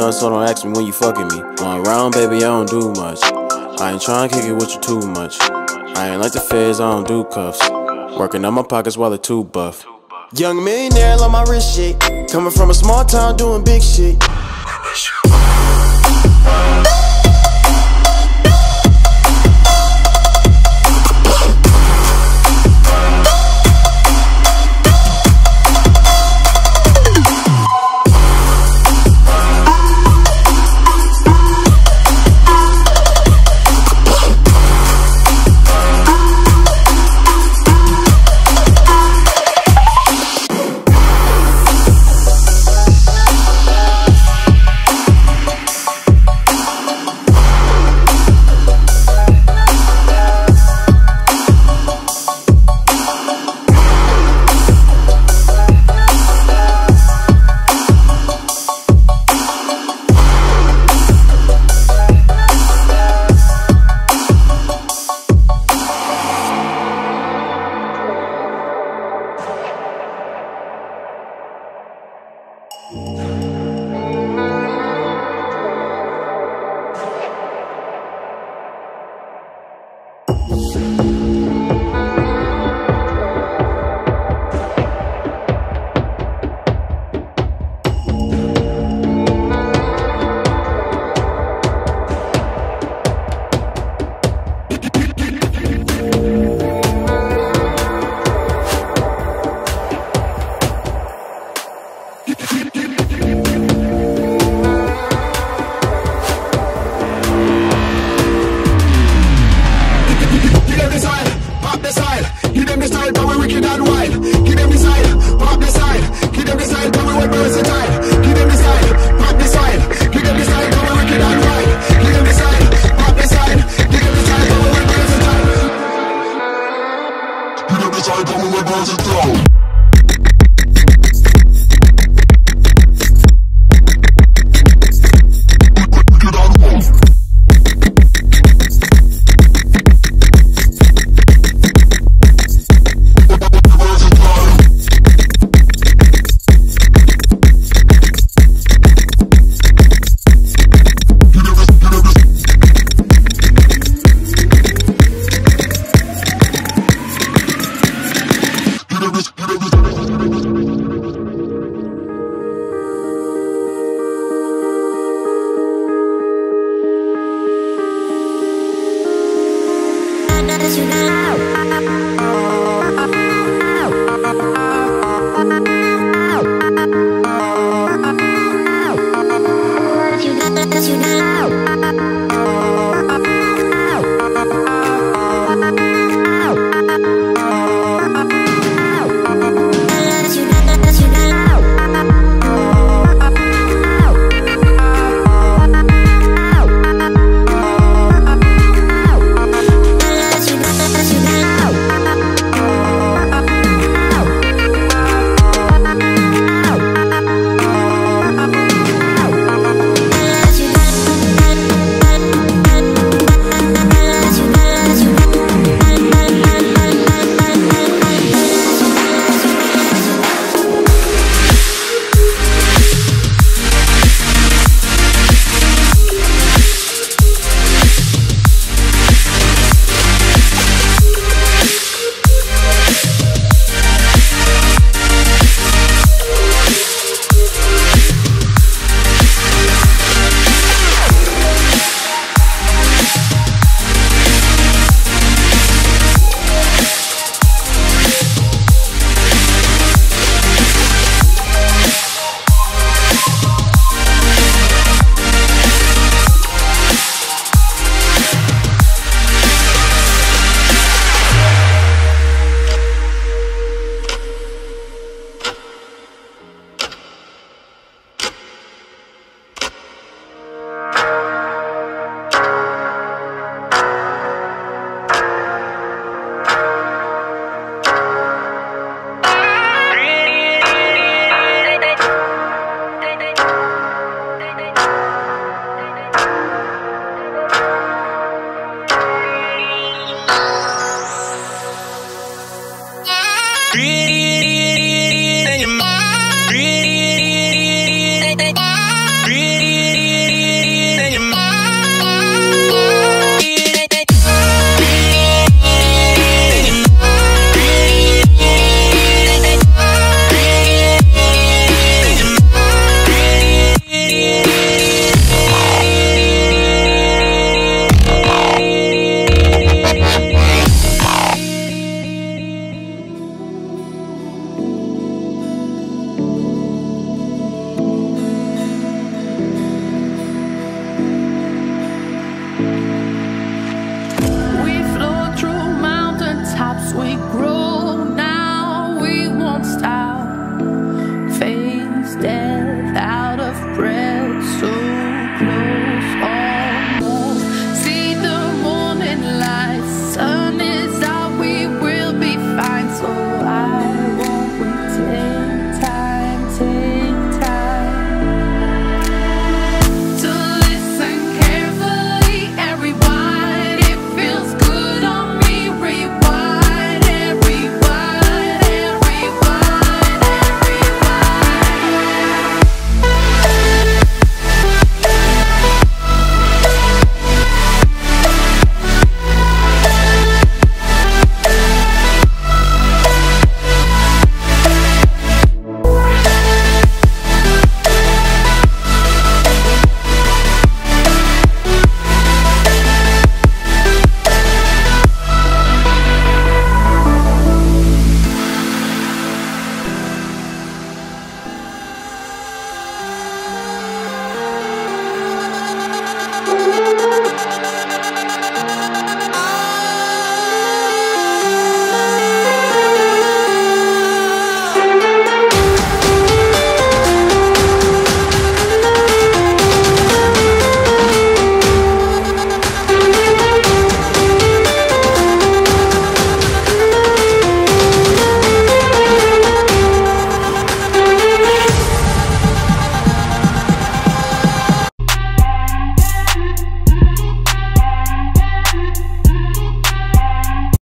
done, so don't ask me when you fucking me. Going round, baby, I don't do much. I ain't tryna kick it with you too much. I ain't like the feds, I don't do cuffs. Working on my pockets while the too buff. Young millionaire, love my wrist shit. Coming from a small town, doing big shit. on the. You got Pretty